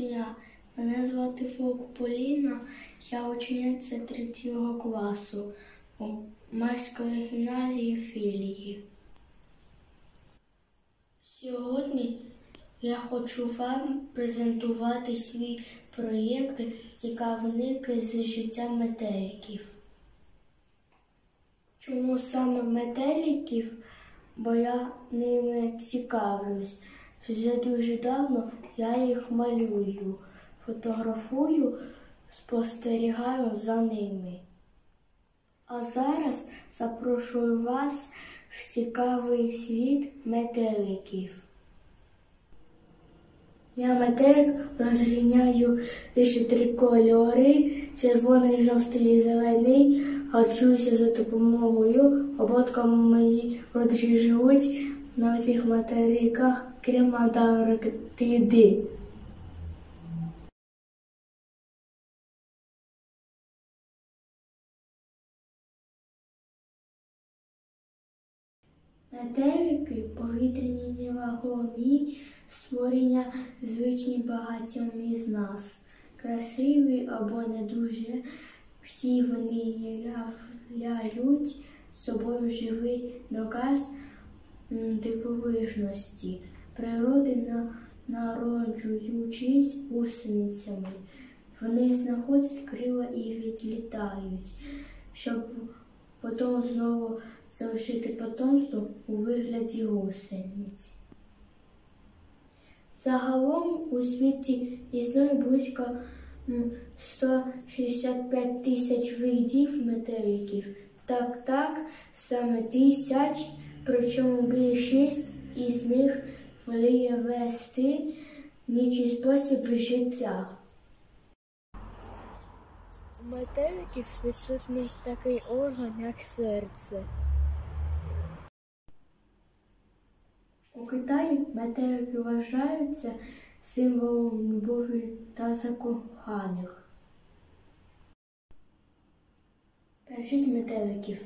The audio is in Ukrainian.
дня. Мене звати Фок Поліна, я учениця третього класу у Майської гімназії філії. Сьогодні я хочу вам презентувати свій проєкт Цікавинки з життя метеликів. Чому саме метеликів? Бо я ними цікавлюсь. Вже дуже давно я їх малюю, фотографую, спостерігаю за ними. А зараз запрошую вас в цікавий світ метеликів. Я метелик розрівняю лише три кольори червоний, жовтий і зелений. Харчуюся за допомогою ободка мої родрі живуть на цих материках, крім Антарктиди. Метелики повітряні невагомі створення звичні багатьом із нас. Красиві або не дуже, всі вони являють собою живий доказ дивовижності природи, на, народжуючись гусеницями. Вони знаходять крила і відлітають, щоб потім знову залишити потомство у вигляді гусениць. Загалом у світі існує близько 165 тисяч видів метеликів. Так, так, саме тисяч, причому більшість із них воліє вести нічний спосіб життя. У метеликів відсутній такий орган, як серце. У Китаї метелики вважаються символом любові та закоханих. Першість метеликів.